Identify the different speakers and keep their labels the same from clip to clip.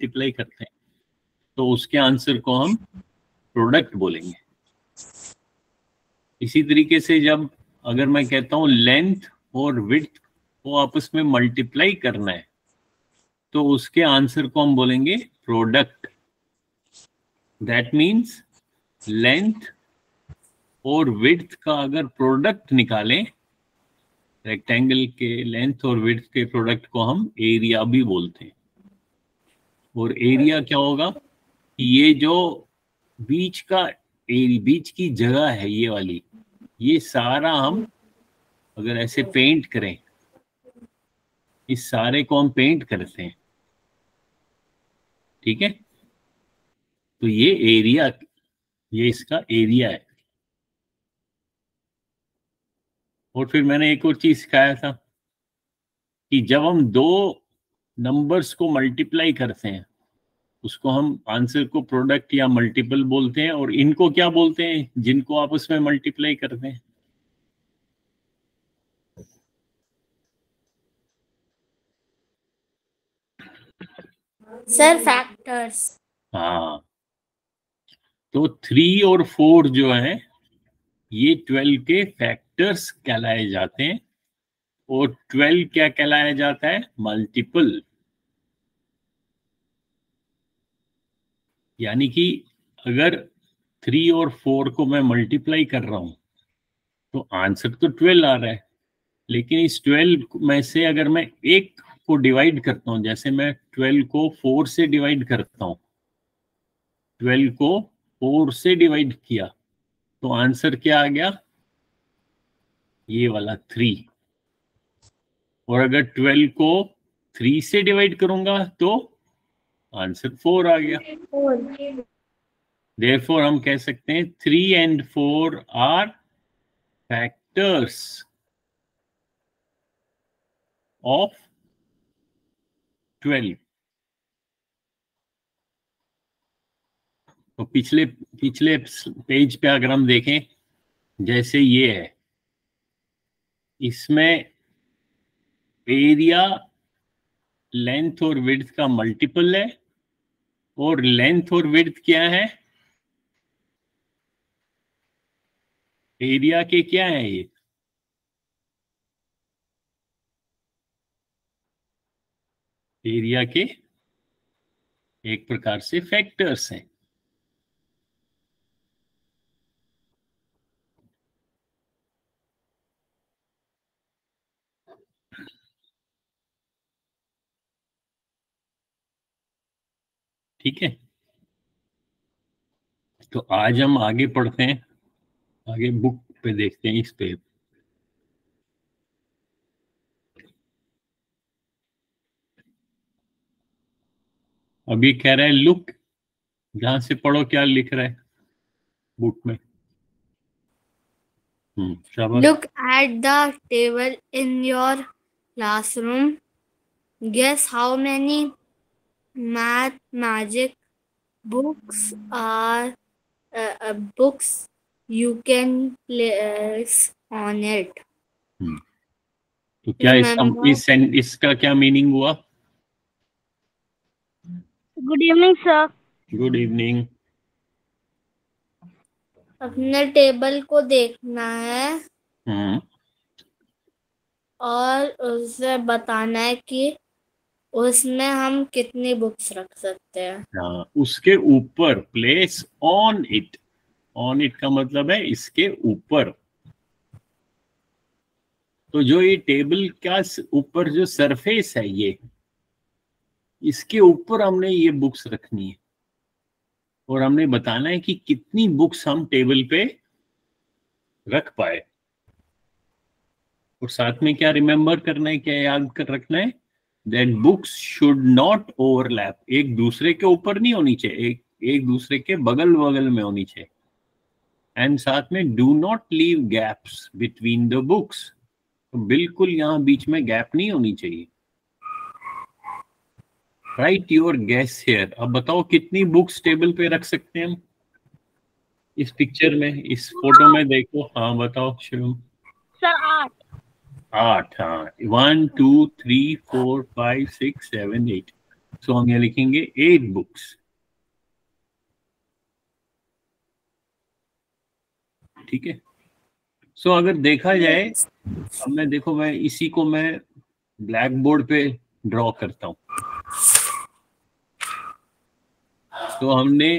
Speaker 1: Multiply करते हैं। तो उसके आंसर को हम प्रोडक्ट बोलेंगे। इसी तरीके से जब अगर मैं कहता हूँ लेंथ और विड्थ को आपस में मल्टीप्लाई करना है तो उसके आंसर को हम बोलेंगे प्रोडक्ट दैट मीन्स लेंथ और विड्थ का अगर प्रोडक्ट निकालें रेक्टेंगल के लेंथ और विड्थ के प्रोडक्ट को हम एरिया भी बोलते हैं। और एरिया क्या होगा ये जो बीच का एरिया बीच की जगह है ये वाली ये सारा हम अगर ऐसे पेंट करें इस सारे को हम पेंट करते हैं। ठीक है? तो ये एरिया ये इसका एरिया है। और फिर मैंने एक और चीज़ सिखाया था कि जब हम दो नंबर्स को मल्टीप्लाई करते हैं। उसको हम आंसर को प्रोडक्ट या मल्टीपल बोलते हैं और इनको क्या बोलते हैं? जिनको आप उसमें मल्टीप्लाई करते हैं।
Speaker 2: सर फैक्टर्स
Speaker 1: हाँ। तो थ्री और फोर जो है ये ट्वेल्व के फैक्टर्स कहलाए जाते हैं और ट्वेल्व क्या कहलाया जाता है? मल्टीपल यानी कि अगर थ्री और फोर को मैं मल्टीप्लाई कर रहा हूँ तो आंसर तो ट्वेल्व आ रहा है। लेकिन इस ट्वेल्व में से अगर मैं एक को डिवाइड करता हूँ, जैसे मैं ट्वेल्व को फोर से डिवाइड करता हूँ ट्वेल्व को फोर से डिवाइड किया तो आंसर क्या आ गया? ये वाला थ्री और अगर ट्वेल्व को थ्री से डिवाइड करूँगा तो आंसर फोर आ गया। देयरफॉर हम कह सकते हैं three and four are factors of twelve तो पिछले पिछले पेज पे अगर हम देखें जैसे ये है इसमें एरिया लेंथ और विड्थ का मल्टीपल है। और लेंथ और विड्थ क्या है? एरिया के क्या है ये? एरिया के एक प्रकार से फैक्टर्स हैं। ठीक है? तो आज हम आगे पढ़ते हैं, आगे बुक पे देखते हैं इस पे। अभी कह रहा है, लुक ध्यान से पढ़ो क्या लिख रहा है बुक में?
Speaker 2: Look at the table in your classroom. Guess how many math magic books are uh, uh, books you can place on it.
Speaker 1: Hmm. तो क्या इसका इस इसका क्या मीनिंग हुआ?
Speaker 2: Good evening sir
Speaker 1: good evening
Speaker 2: अपने टेबल को देखना है।
Speaker 1: हम्म
Speaker 2: और उसे बताना है कि उसमें हम कितनी बुक्स रख सकते हैं?
Speaker 1: हाँ उसके ऊपर place on it on it का मतलब है इसके ऊपर। तो जो ये टेबल का ऊपर जो सरफेस है ये, इसके ऊपर हमने ये बुक्स रखनी है। और हमने बताना है कि कितनी बुक्स हम टेबल पे रख पाए। और साथ में क्या रिमेम्बर करना है, क्या याद कर रखना है? That books should not overlap एक दूसरे के ऊपर नहीं होनी चाहिए। एक एक दूसरे के बगल बगल में होनी चाहिए। एंड साथ में do not leave gaps between the books तो बिल्कुल यहाँ बीच में गैप नहीं होनी चाहिए। राइट योर गैस हेयर अब बताओ कितनी बुक्स टेबल पे रख सकते हैं इस पिक्चर में, इस फ़ोटो में देखो। हाँ बताओ, शिवम।
Speaker 2: सर, आठ।
Speaker 1: आठ हाँ। One two three four five six seven eight so हम यहाँ लिखेंगे एट बुक्स ठीक है? सो अगर देखा जाए अब मैं देखो मैं इसी को मैं ब्लैक बोर्ड पे ड्रॉ करता हूँ। तो हमने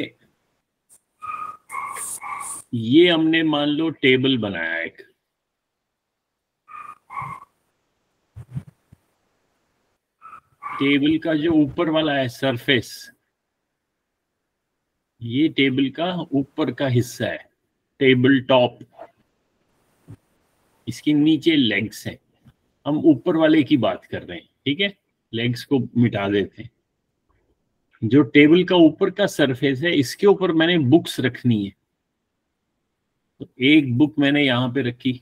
Speaker 1: ये हमने मान लो टेबल बनाया एक। टेबल का जो ऊपर वाला है सरफेस ये टेबल का ऊपर का हिस्सा है टेबल टॉप इसके नीचे लेग्स है। हम ऊपर वाले की बात कर रहे हैं, ठीक है? लेग्स को मिटा देते हैं। जो टेबल का ऊपर का सरफेस है, इसके ऊपर मैंने बुक्स रखनी है। तो एक बुक मैंने यहाँ पे रखी,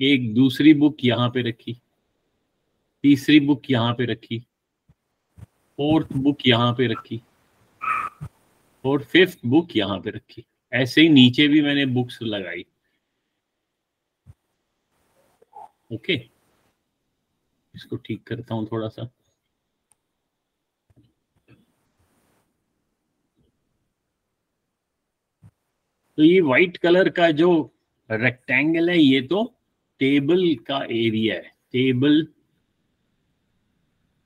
Speaker 1: एक दूसरी बुक यहाँ पे रखी। तीसरी बुक यहाँ पे रखी। फोर्थ बुक यहाँ पे रखी। और फिफ्थ बुक यहाँ पे रखी। ऐसे ही नीचे भी मैंने बुक्स लगाई। ओके। इसको ठीक करता हूँ थोड़ा सा। तो ये व्हाइट कलर का जो रेक्टेंगल है, ये तो टेबल का एरिया है। टेबल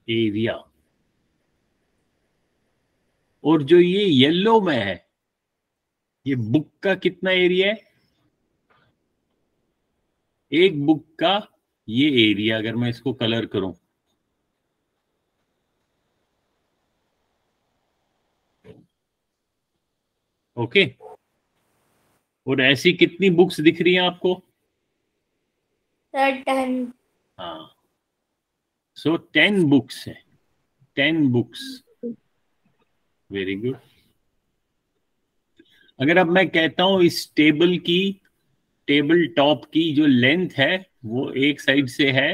Speaker 1: एरिया और जो ये येलो में है ये बुक का कितना एरिया है? एक बुक का ये एरिया अगर मैं इसको कलर करूँ। ओके और ऐसी कितनी बुक्स दिख रही हैं आपको? हाँ। सो टेन बुक्स है टेन बुक्स वेरी गुड अगर अब मैं कहता हूँ इस टेबल की टेबल टॉप की जो लेंथ है, वो एक साइड से है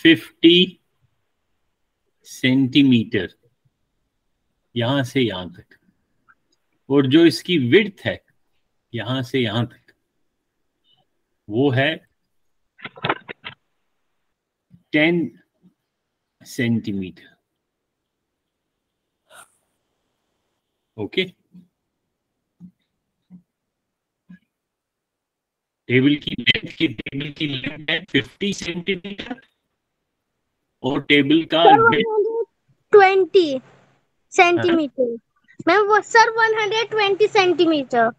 Speaker 1: फिफ्टी सेंटीमीटर यहाँ से यहाँ तक। और जो इसकी विड्थ है, यहाँ से यहाँ तक। वो है टेन सेंटीमीटर ओके टेबल की लेंथ की टेबल की लेंथ है फिफ्टी सेंटीमीटर और टेबल का
Speaker 3: ट्वेंटी सेंटीमीटर मैम वो sir one hundred twenty centimetre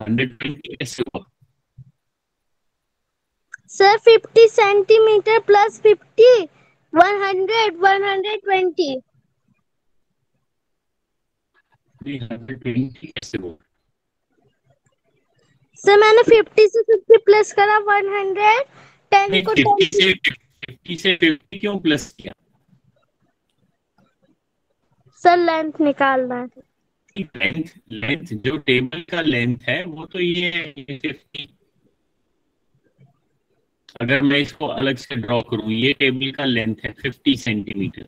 Speaker 1: hundred कैसे हुआ
Speaker 3: sir fifty centimetre plus fifty one hundred one hundred twenty
Speaker 1: hundred twenty कैसे हुआ
Speaker 3: सर मैंने फिफ्टी से फिफ्टी प्लस करा वन हंड्रेड टेन को
Speaker 1: फिफ्टी
Speaker 3: 10
Speaker 1: से फिफ्टी से फिफ्टी क्यों प्लस किया?
Speaker 3: सर लेंथ निकालना है।
Speaker 1: लेंथ लेंथ जो टेबल का लेंथ है, वो तो ये है अगर मैं इसको अलग से ड्रॉ करूँ, ये टेबल का लेंथ है फिफ्टी सेंटीमीटर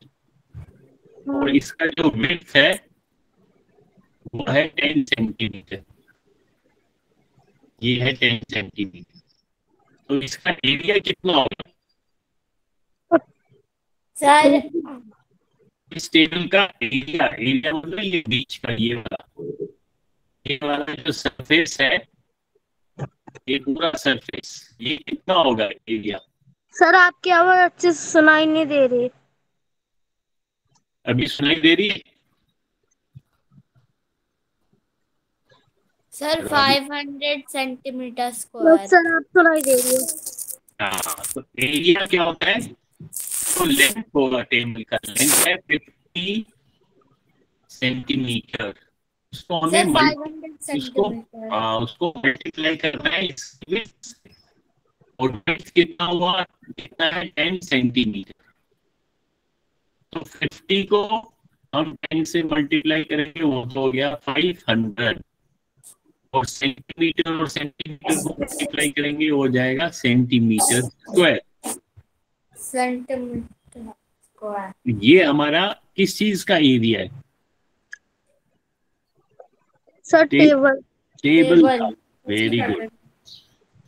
Speaker 1: और इसका जो विड्थ है, वो है टेन सेंटीमीटर ये है टेन सेंटीमीटर तो इसका एरिया कितना होगा?
Speaker 2: सर
Speaker 1: टेबल का एरिया एरिया मतलब ये बीच का ये वाला। ये वाला जो सरफेस है ये पूरा सरफेस ये कितना होगा एरिया?
Speaker 3: सर आपकी आवाज़ अच्छे से सुनाई नहीं दे रही।
Speaker 1: अभी सुनाई दे रही है?
Speaker 2: सर फाइव हंड्रेड सेंटीमीटर
Speaker 3: बस
Speaker 2: स्क्वायर
Speaker 3: सर आप सुनाई दे रही है।
Speaker 1: हाँ तो एरिया क्या होता है? तो लेंथ होगा टेबल का लेंथ है फिफ्टी सेंटीमीटर उसको हमें उसको हाँ उसको मल्टीप्लाई करना है। और कितना हुआ? कितना है? टेन सेंटीमीटर तो फिफ्टी को हम टेन से मल्टीप्लाई करेंगे वो तो हो गया फाइव हंड्रेड और सेंटीमीटर और सेंटीमीटर को मल्टीप्लाई करेंगे हो जाएगा सेंटीमीटर स्क्वायर
Speaker 2: सेंटीमीटर
Speaker 1: ये हमारा किस चीज़ का एरिया है?
Speaker 3: Sir table.
Speaker 1: Table
Speaker 2: table.
Speaker 1: Very good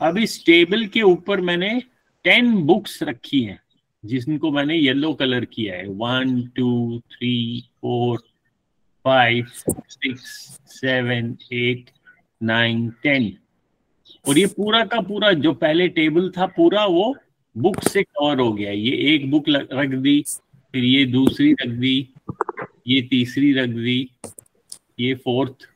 Speaker 1: अब इस टेबल के ऊपर मैंने टेन बुक्स रखी हैं जिनको मैंने येलो कलर किया है। One two three four five six seven eight nine ten. और ये पूरा का पूरा जो पहले टेबल था पूरा वो बुक से कवर हो गया। ये एक बुक रख दी, फिर ये दूसरी रख दी, ये तीसरी रख दी, ये फोर्थ।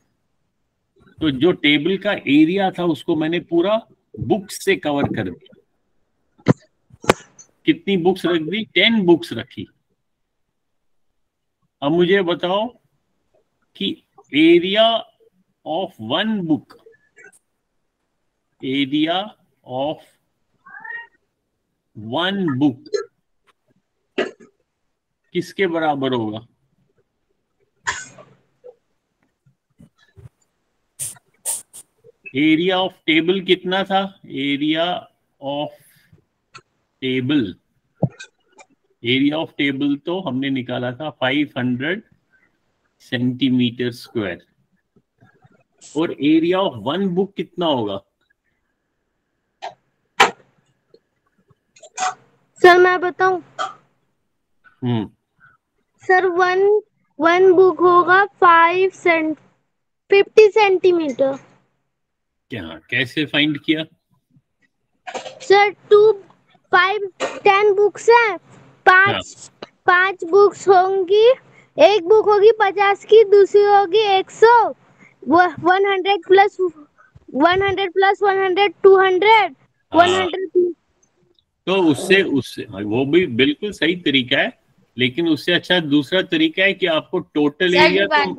Speaker 1: तो जो टेबल का एरिया था, उसको मैंने पूरा बुक से कवर कर दिया। कितनी बुक्स रख दी? टेन बुक्स रखी। अब मुझे बताओ कि area of one book, area of one book किसके बराबर होगा? एरिया ऑफ़ टेबल कितना था? Area of table area of table तो हमने निकाला था 500 सेंटीमीटर स्क्वायर और एरिया ऑफ़ वन बुक कितना होगा?
Speaker 3: सर मैं बताऊँ?
Speaker 1: Hmm.
Speaker 3: Sir one one book होगा फाइव सेंट फिफ्टी सेंटीमीटर
Speaker 1: क्या? कैसे फाइंड किया?
Speaker 3: Sir two five ten books हैं। पाँच पाँच बुक्स होंगी। एक बुक होगी पचास की दूसरी होगी एक सौ। One hundred plus one hundred plus one hundred two hundred one hundred
Speaker 1: तो उससे उससे वो भी बिल्कुल सही तरीका है लेकिन उससे अच्छा दूसरा तरीका है कि आपको टोटल एरिया तो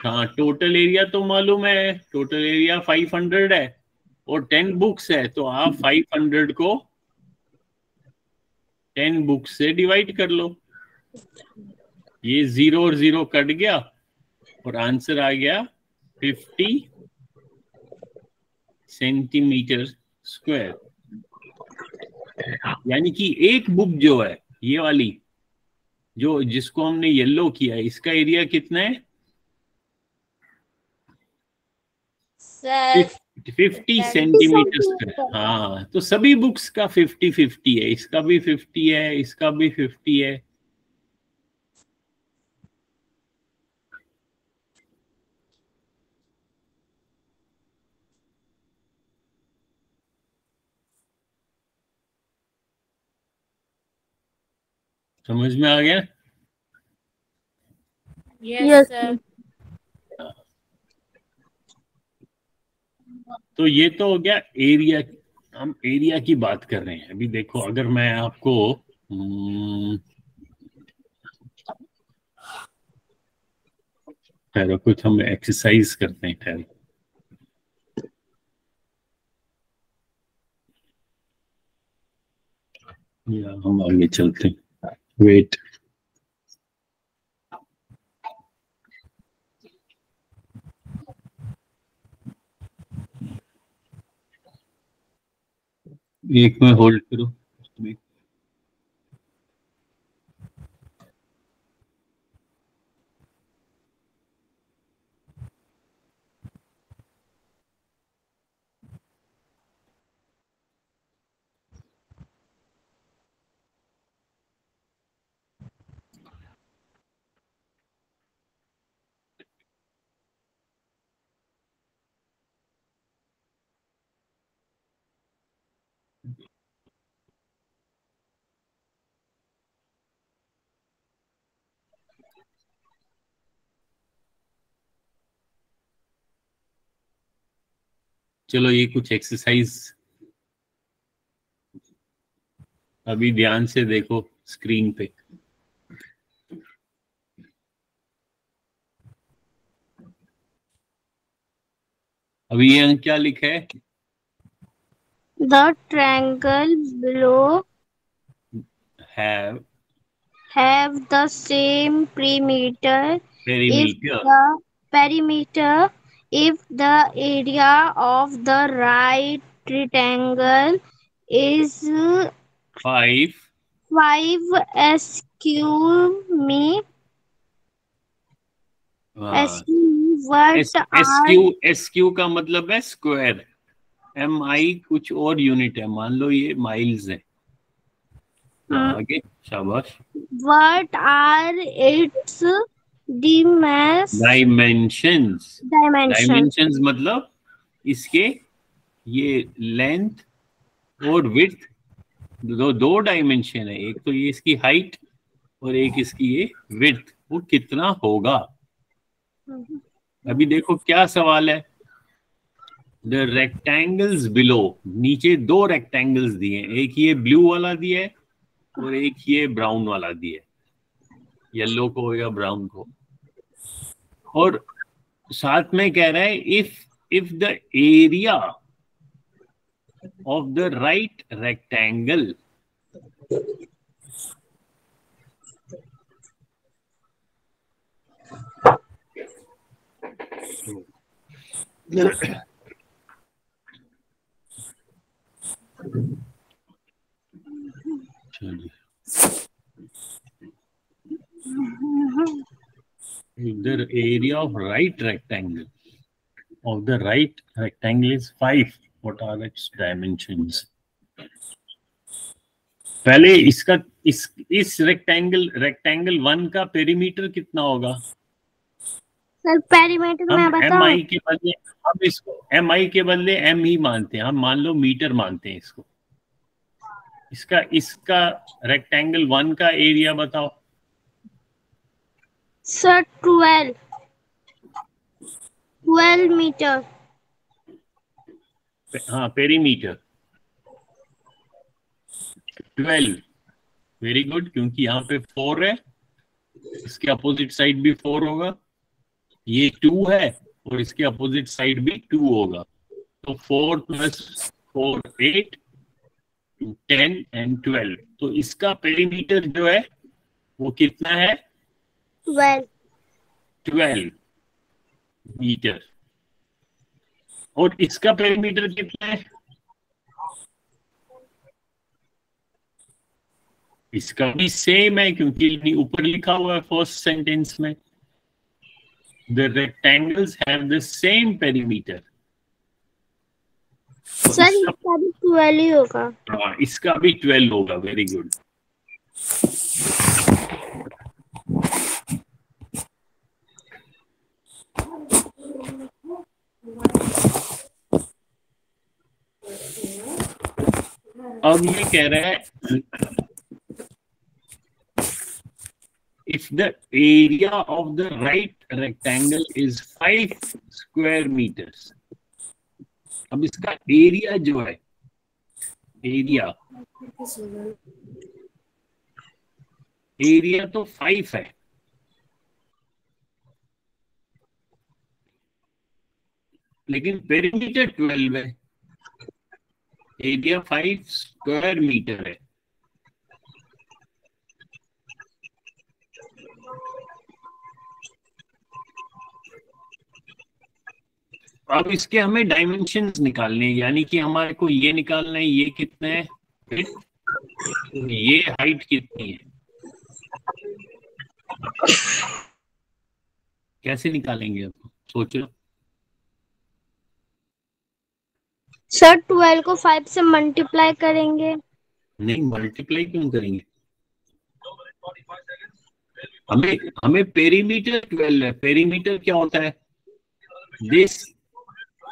Speaker 1: हाँ। टोटल एरिया तो मालूम है टोटल एरिया 500 है और 10 बुक्स है तो आप 500 को 10 बुक्स से डिवाइड कर लो। ये ज़ीरो और ज़ीरो कट गया और आंसर आ गया 50 सेंटीमीटर स्क्वायर यानी कि एक बुक जो है ये वाली जो जिसको हमने येलो किया इसका एरिया कितना है? फिफ्टी सेंटीमीटर स्क्वायर हाँ। तो सभी बुक्स का फिफ्टी फिफ्टी है इसका भी फिफ्टी है इसका भी फिफ्टी है। समझ में आ गया?
Speaker 2: यस सर
Speaker 1: तो ये तो हो गया एरिया हम एरिया की बात कर रहे हैं। अभी देखो अगर मैं आपको हम्म, ठहरो कुछ हम एक्सरसाइज करते हैं ठहरो। या हम आगे चलते हैं। वेट एक में होल्ड करो। चलो ये कुछ एक्सरसाइज अभी ध्यान से देखो स्क्रीन पे। अभी ये क्या लिखा? है
Speaker 3: the triangle below
Speaker 1: have
Speaker 3: have the same perimeter if
Speaker 1: perimeter
Speaker 3: the perimeter if the area of the right rectangle is
Speaker 1: five
Speaker 3: 5 excuse me
Speaker 1: हाँ, एस क्यू एस क्यू का मतलब है स्क्वायर एम आई कुछ और यूनिट है मान लो ये माइल्स है हाँ, आगे शाबाश
Speaker 3: What are its dimensions?
Speaker 1: Dimensions dimensions मतलब इसके ये लेंथ और विड्थ दो दो डायमेंशन है। एक तो ये इसकी हाइट और एक इसकी ये विड्थ वो कितना होगा? अभी देखो क्या सवाल है। द रेक्टेंगल्स बिलो नीचे दो रेक्टेंगल्स दिए हैं। एक ये ब्लू वाला दिया है और एक ये ब्राउन वाला दिया है। येलो को या ब्राउन को। और साथ में कह रहा है if if the area of the right rectangle चलिए the area of right rectangle. Of the right rectangle is 5 what are its dimensions? पहले इसका इस इस रेक्टेंगल रेक्टेंगल वन का पेरीमीटर कितना होगा?
Speaker 3: सर पेरीमीटर में
Speaker 1: एम आई के बदले हम इसको एम आई के बदले एम ही मानते हैं। हम मान लो मीटर मानते हैं इसको। इसका इसका रेक्टेंगल वन का एरिया बताओ।
Speaker 3: सर ट्वेल्व ट्वेल्व मीटर
Speaker 1: हाँ पेरीमीटर ट्वेल्व वेरी गुड क्योंकि यहाँ पे फोर है। इसके अपोजिट साइड भी फोर होगा। ये टू है और इसके अपोजिट साइड भी टू होगा। तो four plus four eight ten and twelve तो इसका पेरीमीटर जो है, वो कितना है?
Speaker 3: ट्वेल्व
Speaker 1: ट्वेल्व मीटर और इसका पेरीमीटर कितना है? इसका भी सेम है क्योंकि ऊपर लिखा हुआ है फ़र्स्ट सेंटेंस में। The rectangles have the same perimeter
Speaker 3: sir इसका भी ट्वेल्व होगा।
Speaker 1: हाँ इसका भी ट्वेल्व होगा वेरी गुड अब ये कह रहा है if the area of the right rectangle is five square metres अब इसका एरिया जो है एरिया एरिया तो फाइव है। लेकिन पेरीमीटर ट्वेल्व है। एरिया फाइव स्क्वायर मीटर है। अब इसके हमें डायमेंशन निकालने यानी कि हमारे को ये निकालना है, ये कितना है? ये हाइट कितनी है? कैसे निकालेंगे अब सोचो।
Speaker 3: सर ट्वेल्व को फाइव से मल्टीप्लाई करेंगे।
Speaker 1: नहीं मल्टीप्लाई क्यों करेंगे? हमें हमें पेरीमीटर ट्वेल्व है। पेरीमीटर क्या होता है? दिस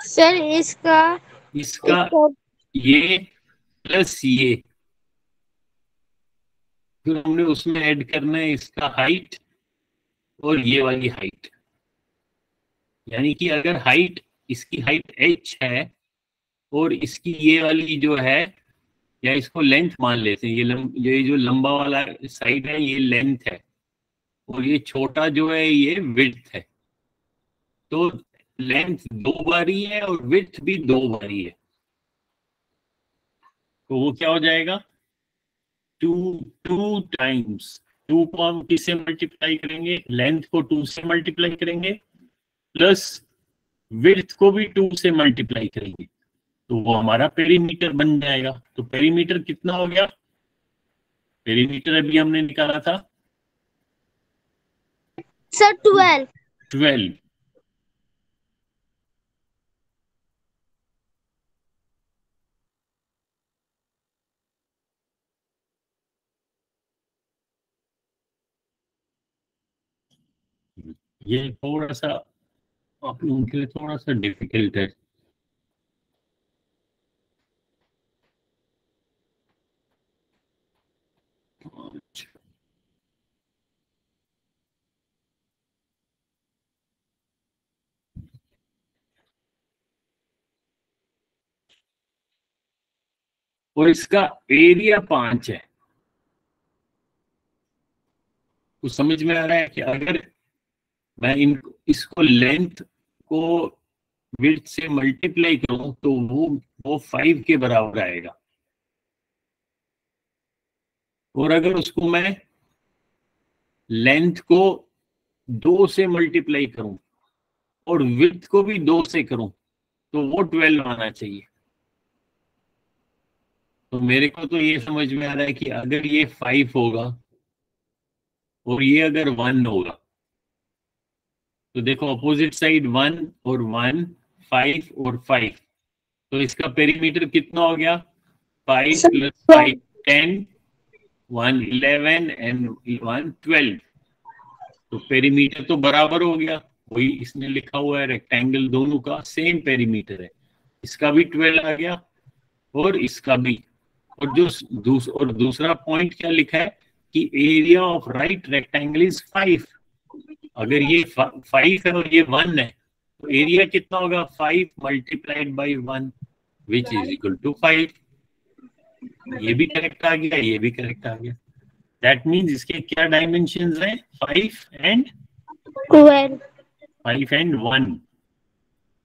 Speaker 3: सर इसका
Speaker 1: इसका
Speaker 3: इसको
Speaker 1: ये प्लस ये। फिर हमने उसमें ऐड करना है इसका हाइट और ये वाली हाइट यानी कि अगर हाइट इसकी हाइट h है और इसकी ये वाली जो है या इसको लेंथ मान लेते हैं ये लम, ये जो लंबा वाला साइड है ये लेंथ है। और ये छोटा जो है ये विथ है। तो लेंथ दो बारी है और विथ भी दो बारी है। तो वो क्या हो जाएगा? टू टू टाइम्स टू को हम किससे मल्टीप्लाई करेंगे? लेंथ को टू से मल्टीप्लाई करेंगे। प्लस विड्थ को भी टू से मल्टीप्लाई करेंगे। तो वो हमारा पेरीमीटर बन जाएगा। तो पेरीमीटर कितना हो गया? पेरीमीटर अभी हमने निकाला था।
Speaker 3: सर ट्वेल्व
Speaker 1: ट्वेल्व ये थोड़ा सा आप लोगों के लिए थोड़ा सा डिफ़िकल्ट है। और इसका एरिया पाँच है। तो समझ में आ रहा है कि अगर मैं इन इसको लेंथ को विड्थ से मल्टीप्लाई करूँ तो वो वो फाइव के बराबर आएगा। और अगर उसको मैं लेंथ को दो से मल्टीप्लाई करूँ और विथ को भी दो से करूँ तो वो ट्वेल्व आना चाहिए। तो मेरे को तो ये समझ में आ रहा है कि अगर ये फाइव होगा और ये अगर वन होगा तो देखो अपोजिट साइड वन और वन फाइव और फाइव तो इसका पेरीमीटर कितना हो गया? Five plus five ten one eleven and one twelve तो पेरीमीटर तो बराबर हो गया। वही इसने लिखा हुआ है रेक्टेंगल दोनों का सेम पेरीमीटर है। इसका भी ट्वेल्व आ गया और इसका भी और जो दूस, और दूसरा पॉइंट क्या लिखा है कि area of right rectangle is five अगर ये फाइव है और ये वन है तो एरिया कितना होगा? Five multiplied by one which is equal to five ये भी करेक्ट आ गया ये भी करेक्ट आ गया. दैट मीन्स इसके क्या डायमेंशन है? Five and five and one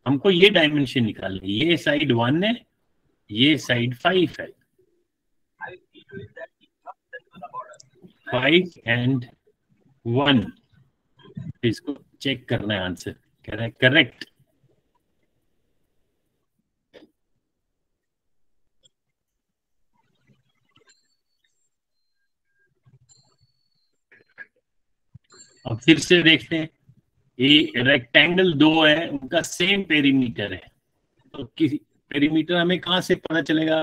Speaker 1: हमको ये डायमेंशन निकालना है. ये साइड वन है ये साइड फाइव है. Five and one. इसको चेक करना है आंसर करेक्ट करेक्ट अब फिर से देखते हैं। ये रेक्टेंगल दो है, उनका सेम पेरीमीटर है। तो किसी पेरीमीटर हमें कहाँ से पता चलेगा?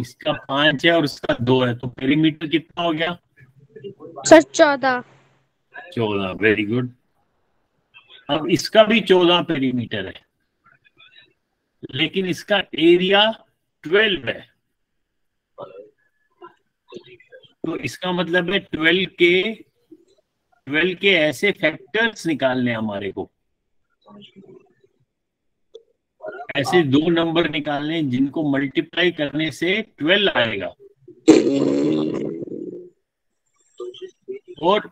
Speaker 1: इसका पाँच है और इसका दो है तो पेरीमीटर कितना हो गया?
Speaker 3: सर चौदह।
Speaker 1: चौदह वेरी गुड अब इसका भी चौदह पेरीमीटर है। लेकिन इसका एरिया ट्वेल्व है। तो इसका मतलब है ट्वेल्व के ट्वेल्व के ऐसे फैक्टर्स निकालने हमारे को। ऐसे दो नंबर निकालने जिनको मल्टीप्लाई करने से ट्वेल्व आएगा। और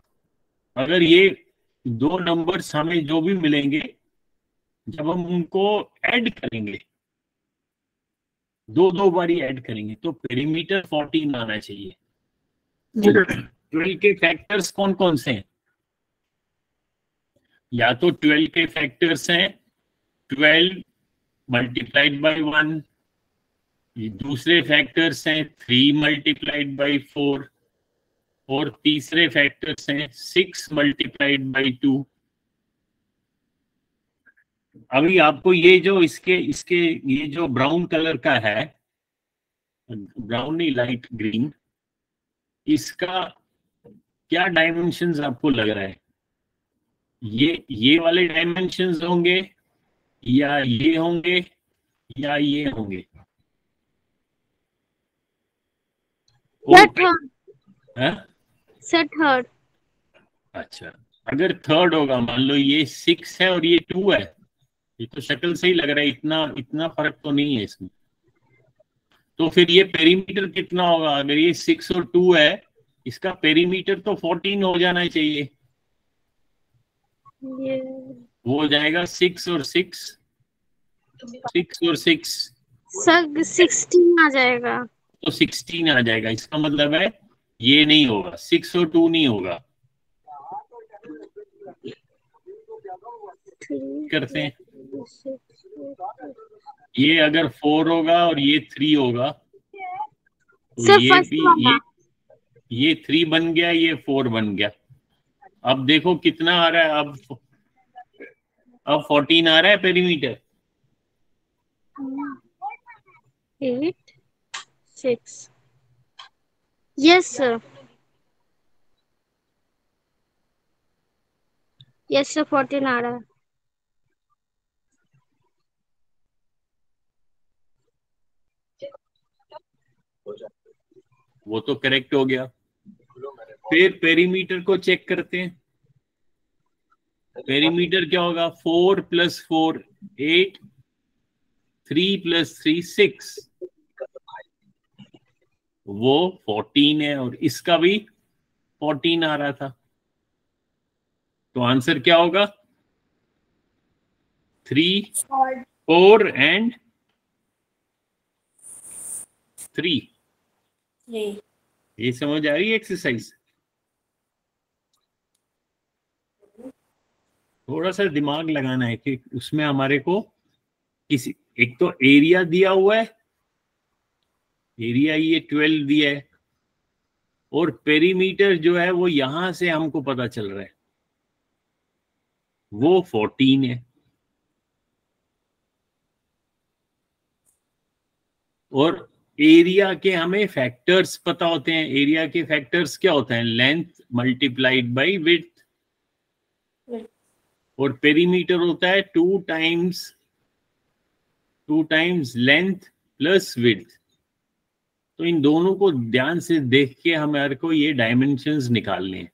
Speaker 1: अगर ये दो नंबर्स हमें जो भी मिलेंगे, जब हम उनको ऐड करेंगे दो दो बारी ऐड करेंगे तो पेरीमीटर फोर्टीन आना चाहिए। ट्वेल्व के फैक्टर्स कौन कौन से हैं? या तो ट्वेल्व के फैक्टर्स हैं ट्वेल्व मल्टीप्लाइड बाय वन दूसरे फैक्टर्स हैं थ्री मल्टीप्लाइड बाय फोर और तीसरे फैक्टर्स हैं सिक्स मल्टीप्लाइड बाई टू अभी आपको ये जो इसके इसके, ये जो ब्राउन कलर का है ब्राउन लाइट ग्रीन इसका क्या डायमेंशंस आपको लग रहा है? ये ये वाले डायमेंशंस होंगे या ये होंगे या ये होंगे।
Speaker 3: सर थर्ड
Speaker 1: अच्छा अगर थर्ड होगा मान लो ये सिक्स है और ये टू है ये तो शक्ल से ही लग रहा है इतना इतना फ़र्क तो नहीं है इसमें। तो फिर ये पेरीमीटर कितना होगा? अगर ये सिक्स और टू है इसका पेरीमीटर तो फोर्टीन हो जाना चाहिए। वो हो जाएगा सिक्स और सिक्स सिक्स और सिक्स
Speaker 3: सर सिक्सटीन आ जाएगा।
Speaker 1: तो सिक्सटीन आ जाएगा। इसका मतलब है ये नहीं होगा। सिक्स और टू नहीं होगा। करते हैं। ये अगर फोर होगा और ये थ्री होगा तो ये भी ये ये थ्री बन गया ये फोर बन गया। अब देखो कितना आ रहा है। अब अब फोर्टीन आ रहा है perimeter
Speaker 3: eight six Yes, sir. Yes sir fourteen आ रहा है.
Speaker 1: वो तो करेक्ट हो गया. फिर पेरीमीटर को चेक करते हैं. पेरीमीटर क्या होगा? Four plus four eight three plus three six वो फोर्टीन है और इसका भी फोर्टीन आ रहा था। तो आंसर क्या होगा? थ्री फोर एंड थ्री ये समझ आ रही है एक्सरसाइज थोड़ा सा दिमाग लगाना है कि उसमें हमारे को किसी, एक तो एरिया दिया हुआ है एरिया ये ट्वेल्व दिया है, और पेरीमीटर जो है वो यहाँ से हमको पता चल रहा है। वो फोर्टीन है। और एरिया के हमें फैक्टर्स पता होते हैं। एरिया के फैक्टर्स क्या होते हैं? Length multiplied width
Speaker 2: Width.
Speaker 1: और पेरीमीटर होता है two times two times length plus width तो इन दोनों को ध्यान से देख के हमारे को ये डायमेंशंस निकालने हैं।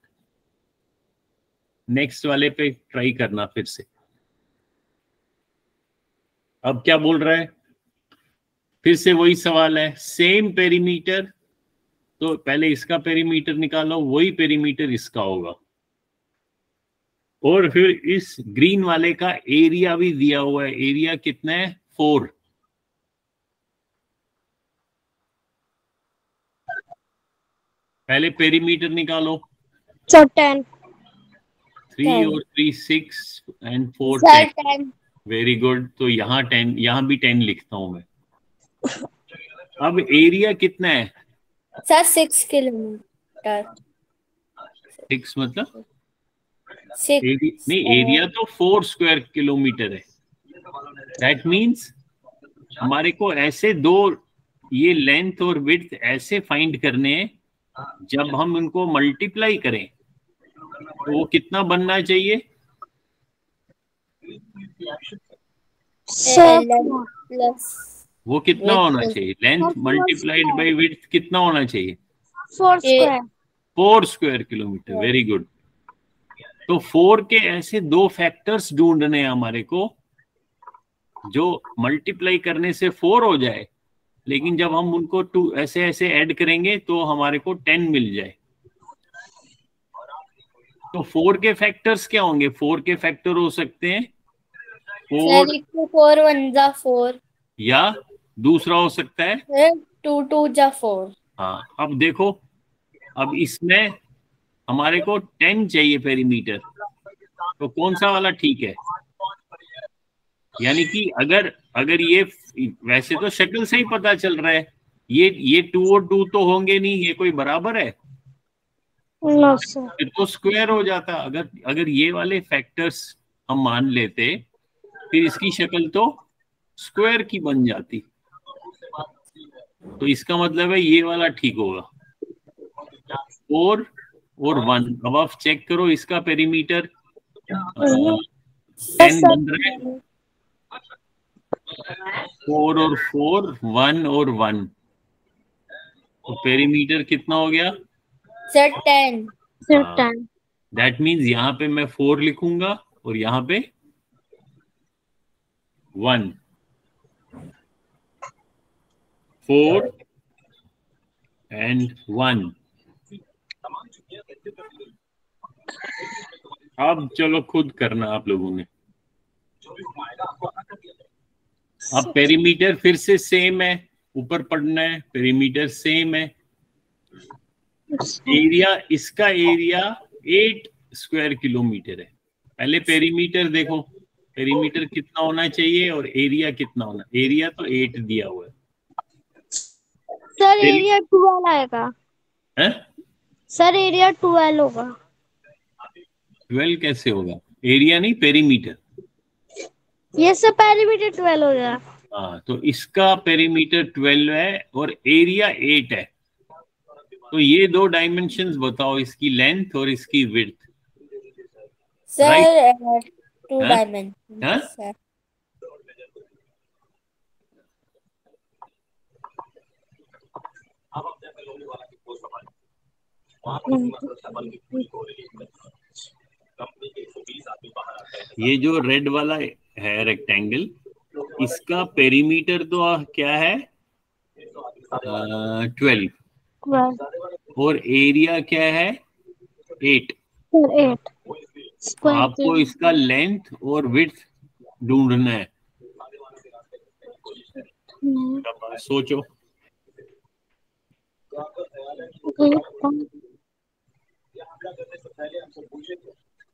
Speaker 1: नेक्स्ट वाले पे ट्राई करना फिर से। अब क्या बोल रहा है? फिर से वही सवाल है। सेम पेरीमीटर तो पहले इसका पेरीमीटर निकालो, वही पेरीमीटर इसका होगा। और फिर इस ग्रीन वाले का एरिया भी दिया हुआ है। एरिया कितना है? फोर। पहले पेरीमीटर निकालो।
Speaker 3: Sir ten.
Speaker 1: थ्री और three six and four ten. Very good तो यहाँ टेन यहाँ भी टेन लिखता हूँ मैं। अब एरिया कितना है?
Speaker 2: Sir six kilometre.
Speaker 1: सिक्स मतलब? नहीं एरिया तो फोर स्क्वायर किलोमीटर है। दैट मींस हमारे को ऐसे दो ये लेंथ और विड्थ ऐसे फाइंड करने हैं जब हम उनको मल्टीप्लाई करें तो वो कितना बनना चाहिए? वो कितना होना चाहिए? Length multiplied. बाय विड्थ कितना होना चाहिए?
Speaker 3: Four square
Speaker 1: four square kilometre very good तो फोर के ऐसे दो फैक्टर्स ढूँढने हैं हमारे को जो मल्टीप्लाई करने से फोर हो जाए लेकिन जब हम उनको टू ऐसे ऐसे ऐड करेंगे तो हमारे को टेन मिल जाए। तो फोर के फैक्टर्स क्या होंगे? फोर के फैक्टर हो सकते हैं। फोर
Speaker 2: फोर वन जा फोर
Speaker 1: या दूसरा हो सकता है।
Speaker 2: टू टू जा फोर
Speaker 1: हाँ अब देखो अब इसमें हमारे को टेन चाहिए पेरीमीटर तो कौन सा वाला ठीक है? यानी कि अगर अगर ये वैसे तो शक्ल से ही पता चल रहा है। ये ये टू और टू तो होंगे नहीं ये कोई बराबर है? फिर तो स्क्वायर हो जाता। अगर अगर ये वाले फैक्टर्स हम मान लेते फिर इसकी शक्ल तो स्क्वायर की बन जाती। तो इसका मतलब है ये वाला ठीक होगा। फोर और वन अब आप चेक करो इसका पेरीमीटर टेन बन रहा है। फोर और फोर वन और वन तो पेरीमीटर कितना हो गया?
Speaker 2: सर टेन
Speaker 3: सर
Speaker 1: हाँ।
Speaker 3: टेन
Speaker 1: दैट मीन्स यहाँ पे मैं फोर लिखूँगा और यहाँ पे वन फोर एंड वन अब चलो खुद करना आप लोगों ने। अब पेरीमीटर फिर से सेम है ऊपर पढ़ना है पेरीमीटर सेम है। एरिया इसका एरिया एट स्क्वायर किलोमीटर है। पहले पेरीमीटर देखो पेरीमीटर कितना होना चाहिए और एरिया कितना होना। एरिया तो एट दिया हुआ है।
Speaker 3: सर? एरिया ट्वेल्व आएगा।
Speaker 1: हैं?
Speaker 3: सर एरिया ट्वेल्व होगा।
Speaker 1: ट्वेल्व कैसे होगा? एरिया नहीं पेरीमीटर
Speaker 3: ये सब पेरीमीटर ट्वेल्व हो गया।
Speaker 1: हाँ तो इसका पेरीमीटर ट्वेल्व है और एरिया एट है। तो ये दो डायमेंशन बताओ इसकी लेंथ और इसकी विड्थ
Speaker 2: सर टू
Speaker 1: हाँ?
Speaker 2: डायमेंशन
Speaker 1: हाँ?
Speaker 2: सर
Speaker 1: ये जो रेड वाला है रेक्टेंगल इसका पेरीमीटर तो क्या है? ट्वेल्व और एरिया क्या है? एट
Speaker 3: एट
Speaker 1: आपको इसका लेंथ और विथ ढूंढना है।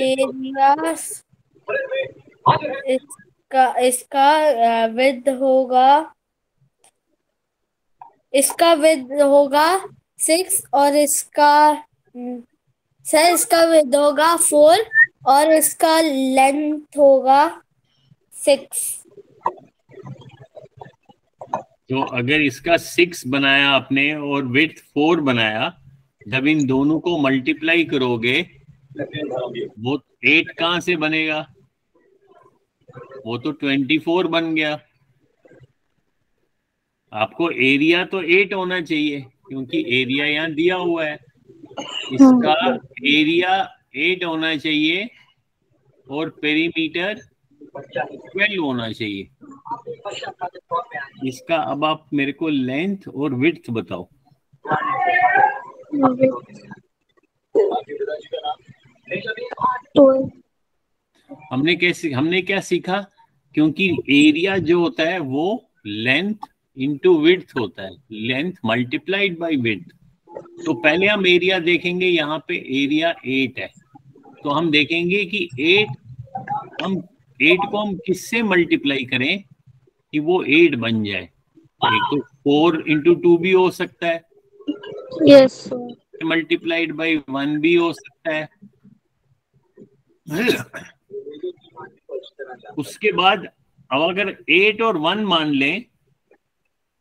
Speaker 2: एरिया इसका इसका विद होगा। इसका विद होगा सिक्स और इसका हम्म, सर इसका विद होगा फोर और इसका लेंथ होगा सिक्स।
Speaker 1: तो अगर इसका सिक्स बनाया आपने और विथ फोर बनाया जब इन दोनों को मल्टीप्लाई करोगे वो एट कहाँ से बनेगा? वो तो ट्वेंटी फोर बन गया। आपको एरिया तो एट होना चाहिए क्योंकि एरिया यहाँ दिया हुआ है। इसका एरिया एट होना चाहिए और पेरीमीटर ट्वेल्व होना चाहिए। इसका अब आप मेरे को लेंथ और विड्थ बताओ। हमने कैसे हमने क्या सीखा? क्योंकि एरिया जो होता है वो लेंथ इंटू विड्थ होता है। लेंथ मल्टीप्लाइड बाय विड्थ तो पहले हम एरिया देखेंगे यहाँ पे एरिया एट है। तो हम देखेंगे कि एट हम एट को हम किससे मल्टीप्लाई करें कि वो एट बन जाए? एक तो फोर इंटू टू भी हो सकता है।
Speaker 3: यस
Speaker 1: मल्टीप्लाइड बाय वन भी हो सकता है। उसके बाद अब अगर एट और वन मान लें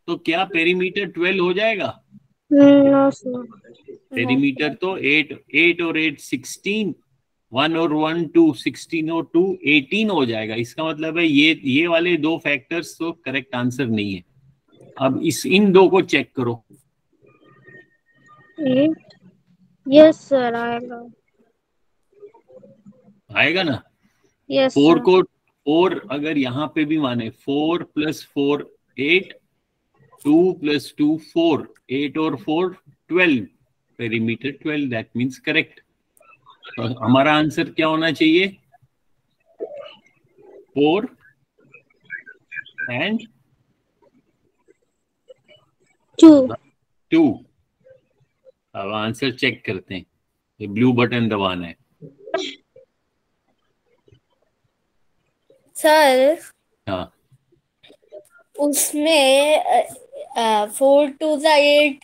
Speaker 1: तो क्या पेरीमीटर ट्वेल्व हो जाएगा? पेरीमीटर तो एट एट और एट सिक्सटीन वन और वन टू सिक्सटीन और टू एटीन हो जाएगा। इसका मतलब है ये ये वाले दो फैक्टर्स तो करेक्ट आंसर नहीं है। अब इस, इन दो को चेक करो।
Speaker 3: यस सर आएगा
Speaker 1: आएगा ना?
Speaker 3: यस
Speaker 1: फोर को फोर अगर यहाँ पे भी माने four plus four eight two plus two four eight और four twelve perimeter twelve that means correct तो हमारा आंसर क्या होना चाहिए? फोर एंड
Speaker 3: टू
Speaker 1: टू अब आंसर चेक करते हैं। ये ब्लू बटन दबाना है।
Speaker 2: सर
Speaker 1: हाँ।
Speaker 2: उसमें फोर टू ज़ा एट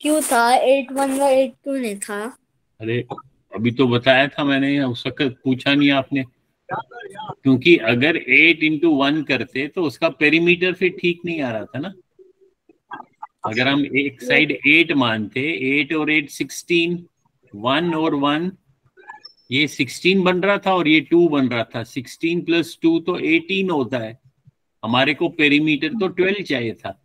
Speaker 2: क्यों था? एट वन ज़ा एट क्यों नहीं था?
Speaker 1: अरे अभी तो बताया था मैंने उस वक्त पूछा नहीं आपने। क्योंकि अगर एट इंटू वन करते तो उसका पेरीमीटर फिर ठीक नहीं आ रहा था ना। अगर हम एक साइड एट मानते एट और एट सिक्सटीन वन और वन ये सिक्सटीन बन रहा था और ये टू बन रहा था। सिक्सटीन प्लस टू तो एटीन होता है। हमारे को पेरीमीटर तो ट्वेल्व चाहिए था।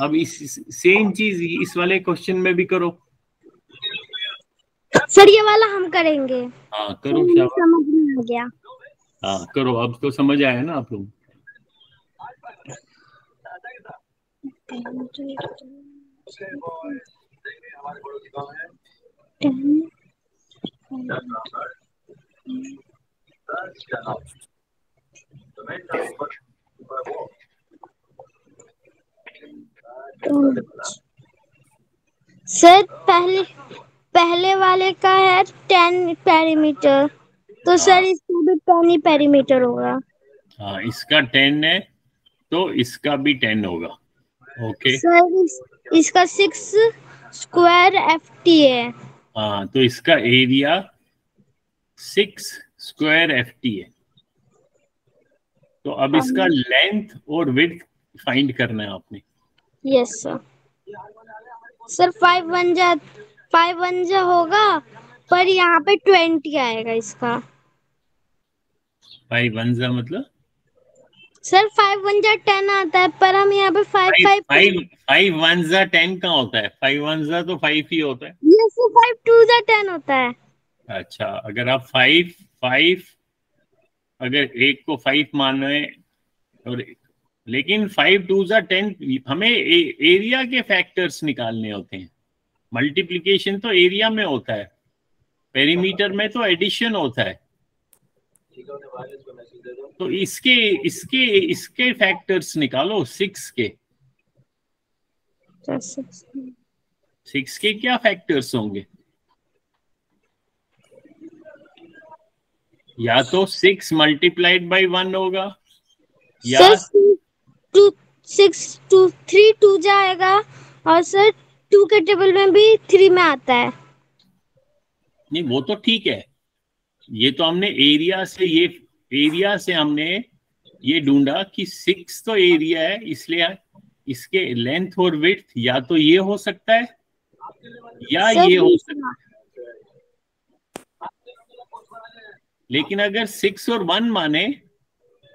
Speaker 1: अब इस सेम चीज़ इस वाले क्वेश्चन में भी करो।
Speaker 3: सर ये वाला हम करेंगे।
Speaker 1: हाँ करो
Speaker 3: मुझे समझ में आ गया।
Speaker 1: हाँ करो। अब तो समझ आया ना आप लोग।
Speaker 3: सर पहले पहले वाले का है टेन पेरीमीटर। तो सर इसका भी टेन ही पेरीमीटर होगा।
Speaker 1: हाँ इसका टेन है तो इसका भी टेन होगा। ओके।
Speaker 3: सर इस, इसका सिक्स स्क्वायर एफ़ टी है।
Speaker 1: हाँ तो इसका area six square F T है। तो अब इसका लेंथ और विड्थ फाइंड करना है आपने।
Speaker 3: Yes sir sir five one जा फाइव वन जा होगा पर यहाँ पे ट्वेंटी आएगा इसका।
Speaker 1: फाइव वन जा मतलब?
Speaker 3: सर फाइव वन जा टेन आता है पर हम यहाँ पे five
Speaker 1: five
Speaker 3: five
Speaker 1: five one जा टेन कहाँ होता है। फाइव वन जा तो फाइव ही होता है।
Speaker 3: यस फाइव टू जा टेन होता है।
Speaker 1: अच्छा अगर आप फाइव फाइव अगर एक को फाइव माने और लेकिन फाइव टू जा टेन हमें ए, एरिया के फैक्टर्स निकालने होते हैं। मल्टीप्लीकेशन तो एरिया में होता है। पेरीमीटर में तो एडिशन होता है। तो इसके इसके इसके फैक्टर्स निकालो सिक्स के। सिक्स के। क्या फैक्टर्स होंगे? या तो सिक्स मल्टीप्लाइड बाई वन होगा या
Speaker 3: two six two three two जाएगा और सर टू के टेबल में भी थ्री में आता है।
Speaker 1: नहीं वो तो ठीक है। ये तो हमने एरिया से ये एरिया से हमने ये ढूंढा कि सिक्स तो एरिया है इसलिए इसके लेंथ और विड्थ या तो ये हो सकता है या ये हो सकता है। लेकिन अगर सिक्स और वन माने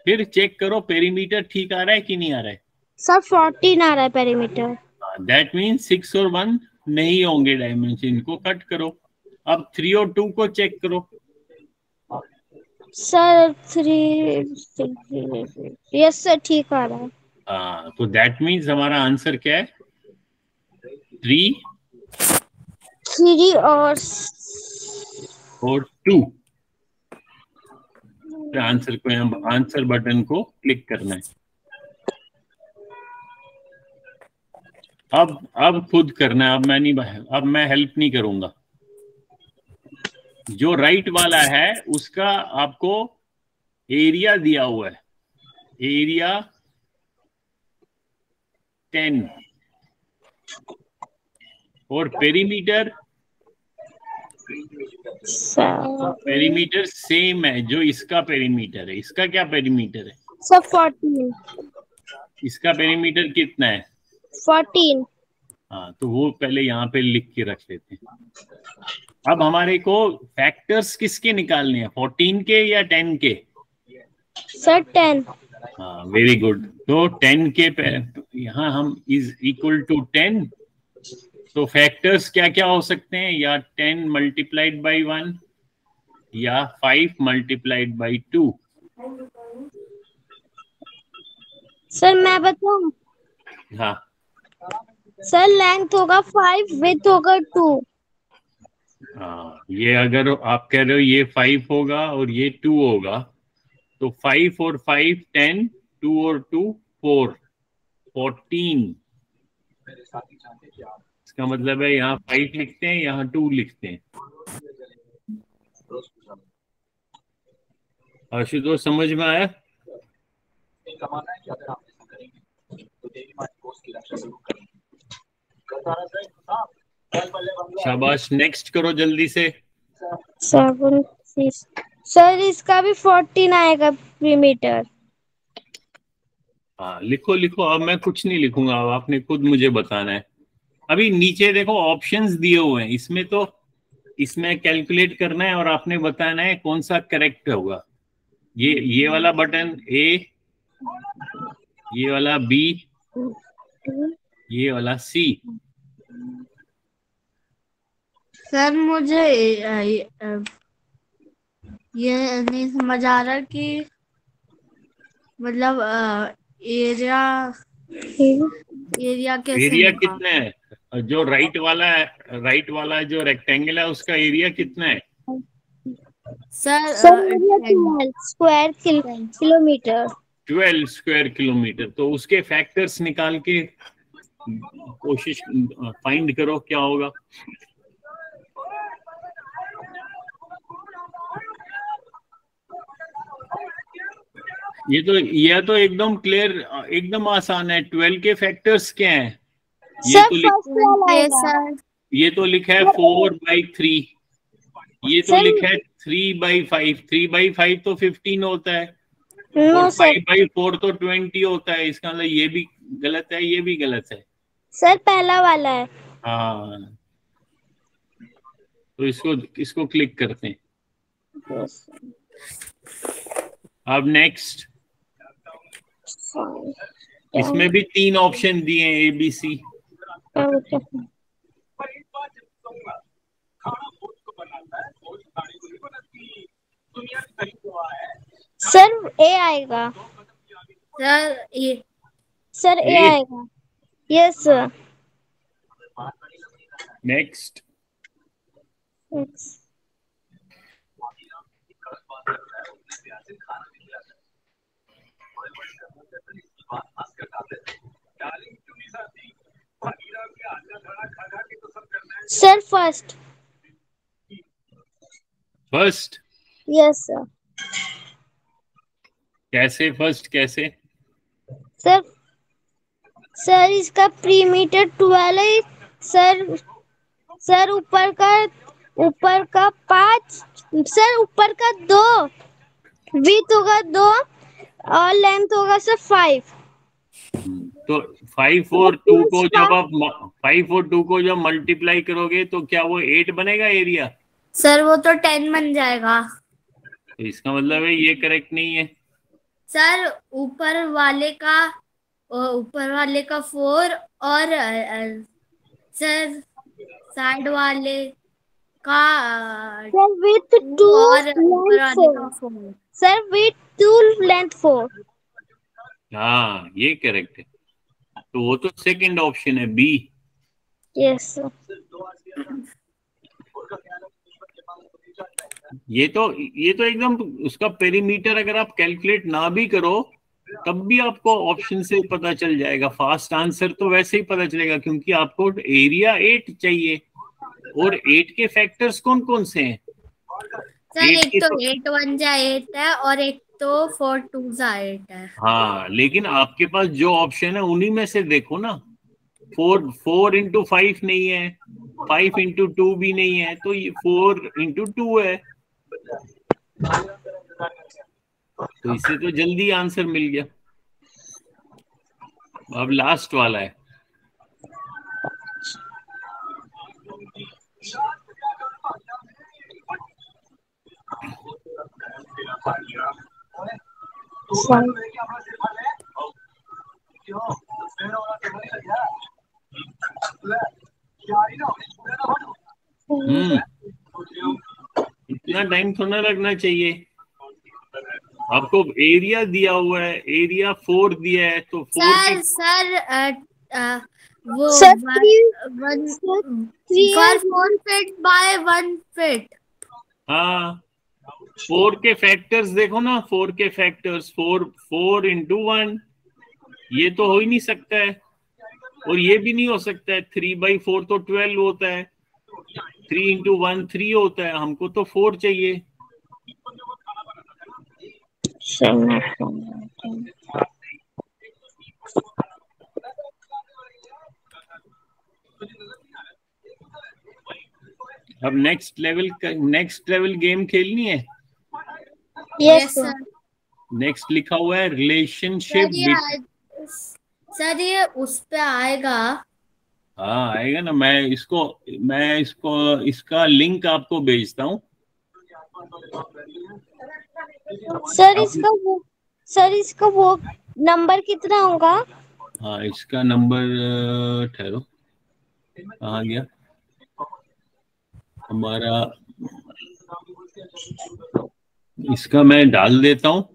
Speaker 1: फिर चेक करो पेरीमीटर ठीक आ रहा है कि नहीं आ रहा है।
Speaker 3: सब फोर्टीन आ रहा है पेरीमीटर
Speaker 1: दैट मीन सिक्स और वन नहीं होंगे डायमेंशन को कट करो। अब थ्री और टू को चेक करो।
Speaker 3: सर थ्री यस सर ठीक आ रहा है।
Speaker 1: हाँ तो दैट मीन्स हमारा आंसर क्या है? थ्री
Speaker 3: थ्री और
Speaker 1: और टू आंसर को यहाँ आंसर बटन को क्लिक करना है। अब अब खुद करना है अब मैं नहीं अब मैं हेल्प नहीं करूँगा। जो राइट वाला है उसका आपको एरिया दिया हुआ है। एरिया टेन और पेरीमीटर पेरीमीटर सेम है जो इसका पेरीमीटर है। इसका क्या पेरीमीटर है?
Speaker 3: सर फोर्टीन
Speaker 1: इसका पेरीमीटर कितना है?
Speaker 3: फोर्टीन
Speaker 1: हाँ तो वो पहले यहाँ पे लिख के रख लेते हैं। अब हमारे को फैक्टर्स किसके निकालने हैं? फोर्टीन के या टेन के?
Speaker 3: सर टेन
Speaker 1: हाँ वेरी गुड तो टेन के यहाँ हम इज़ इक्वल टू टेन तो फैक्टर्स क्या क्या हो सकते हैं? या टेन मल्टीप्लाइड बाई वन या five multiplied by two
Speaker 3: sir मैं बताऊँ?
Speaker 1: हाँ।
Speaker 3: सर लेंथ होगा फाइव विथ होगा टू
Speaker 1: हाँ ये अगर आप कह रहे हो ये फाइव होगा और ये टू होगा तो फाइव और फाइव टेन टू और टू फोर फोर्टीन इसका मतलब है यहाँ फाइव लिखते हैं यहाँ टू लिखते हैं। आशुतोष समझ में आया? शाबाश नेक्स्ट करो जल्दी से।
Speaker 3: सेवन सिक्स सर इसका भी फोर्टीन आएगा मीटर
Speaker 1: हाँ लिखो लिखो। अब मैं कुछ नहीं लिखूँगा अब आपने खुद मुझे बताना है। अभी नीचे देखो ऑप्शंस दिए हुए हैं। इसमें तो इसमें कैलकुलेट करना है और आपने बताना है कौन सा करेक्ट होगा। ये ये वाला बटन ए ये वाला बी ये वाला सी
Speaker 2: सर मुझे ये नहीं समझ आ रहा कि मतलब एरिया एरिया कैसे
Speaker 1: एरिया? कितना है? जो राइट वाला है राइट वाला जो रेक्टेंगल है उसका एरिया कितना है?
Speaker 2: Sir
Speaker 3: sir square kilometre
Speaker 1: twelve square kilometre तो उसके फैक्टर्स निकाल के कोशिश फाइंड करो क्या होगा। ये तो ये तो एकदम क्लियर एकदम आसान है। ट्वेल्व के फैक्टर्स क्या हैं? ये तो लिख,
Speaker 2: ये
Speaker 3: आएगा
Speaker 2: सर
Speaker 1: ये तो लिखा है फोर बाई थ्री ये तो लिखा है three by five three by five तो फिफ्टीन होता है। और फाइव बाई फोर तो ट्वेंटी होता है। इसका मतलब ये भी गलत है ये भी गलत है।
Speaker 3: सर पहला वाला है।
Speaker 1: हाँ। तो इसको इसको क्लिक करते हैं। अब नेक्स्ट इसमें भी तीन ऑप्शन दिए हैं ए बी सी
Speaker 3: सर ए आएगा।
Speaker 2: सर ये
Speaker 3: सर ए
Speaker 1: ए?
Speaker 3: आएगा। Yes sir
Speaker 1: next
Speaker 3: sir first
Speaker 1: first
Speaker 3: yes sir
Speaker 1: कैसे फ़र्स्ट कैसे?
Speaker 3: सर सर इसका प्रीमीटर ट्वेल्व है। सर सर ऊपर का ऊपर का पाँच सर ऊपर का दो विथ होगा दो और लेंथ होगा सर फाइव
Speaker 1: तो फाइव और टू को जब आप फाइव और टू को जब मल्टीप्लाई करोगे तो क्या वो एट बनेगा एरिया
Speaker 2: सर वो तो टेन बन जाएगा।
Speaker 1: तो इसका मतलब है ये करेक्ट नहीं है।
Speaker 2: सर ऊपर वाले का ऊपर वाले का फोर और सर साइड वाले का
Speaker 3: सर विथ टू
Speaker 2: और ऊपर
Speaker 3: लेंथ
Speaker 2: वाले का
Speaker 3: four
Speaker 2: four
Speaker 3: sir width two length four
Speaker 1: हाँ ये करेक्ट है। तो वो तो सेकंड ऑप्शन है बी
Speaker 3: यस
Speaker 1: ये तो ये तो एकदम उसका पेरीमीटर अगर आप कैलकुलेट ना भी करो तब भी आपको ऑप्शन से पता चल जाएगा। फास्ट आंसर तो वैसे ही पता चलेगा क्योंकि आपको एरिया एट चाहिए। और एट के फैक्टर्स कौन कौन से हैं?
Speaker 2: सर एक तो एट वन जा एट है और एक तो फोर टू एट है।
Speaker 1: हाँ लेकिन आपके पास जो ऑप्शन है, उन्हीं में से देखो ना। फोर फोर इंटू फाइव नहीं है फाइव इंटू टू भी नहीं है तो ये फोर इंटू टू है। तो इससे तो जल्दी आंसर मिल गया। अब लास्ट वाला है। इतना टाइम थोड़ा लगना चाहिए। आपको एरिया दिया हुआ है एरिया फोर दिया है तो फोर
Speaker 2: सर सर वो
Speaker 3: sir
Speaker 2: one one four feet by one feet
Speaker 1: हाँ। फोर के फैक्टर्स देखो ना फोर के factors four four into one ये तो हो ही नहीं सकता है। और ये भी नहीं हो सकता है थ्री बाई फोर तो ट्वेल्व होता है। थ्री इंटू वन थ्री होता है। हमको तो फोर चाहिए। अब next level next level game खेलनी है?
Speaker 3: यस
Speaker 2: सर
Speaker 1: नेक्स्ट लिखा हुआ है रिलेशनशिप
Speaker 2: सर ये उस पे आएगा।
Speaker 1: हाँ आएगा ना। मैं इसको मैं इसको इसका लिंक आपको भेजता हूँ।
Speaker 3: सर इसका वो सर इसका वो नंबर कितना होगा?
Speaker 1: हाँ इसका नंबर ठहरो। कहाँ गया? हमारा इसका मैं डाल देता हूँ।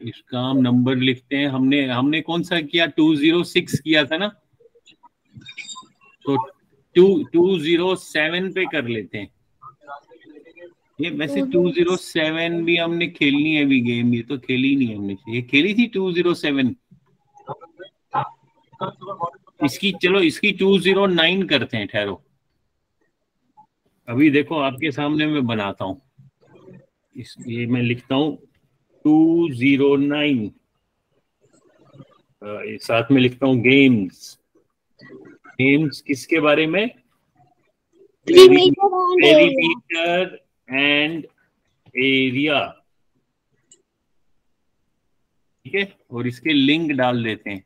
Speaker 1: इसका हम नंबर लिखते हैं। हमने हमने कौन सा किया? टू ज़ीरो सिक्स किया था ना? तो टू टू ज़ीरो सेवन पे कर लेते हैं। ये वैसे टू ज़ीरो सेवन भी हमने खेलनी है अभी गेम ये तो खेली नहीं हमने। ये खेली थी टू ज़ीरो सेवन? इसकी, चलो इसकी टू ज़ीरो नाइन करते हैं, ठहरो। अभी देखो आपके सामने मैं बनाता हूँ। इस ये मैं लिखता हूँ टू ज़ीरो नाइन साथ में लिखता हूँ गेम्स गेम्स किसके बारे में? पेरीमीटर एंड एरिया ठीक है? और इसके लिंक डाल देते हैं।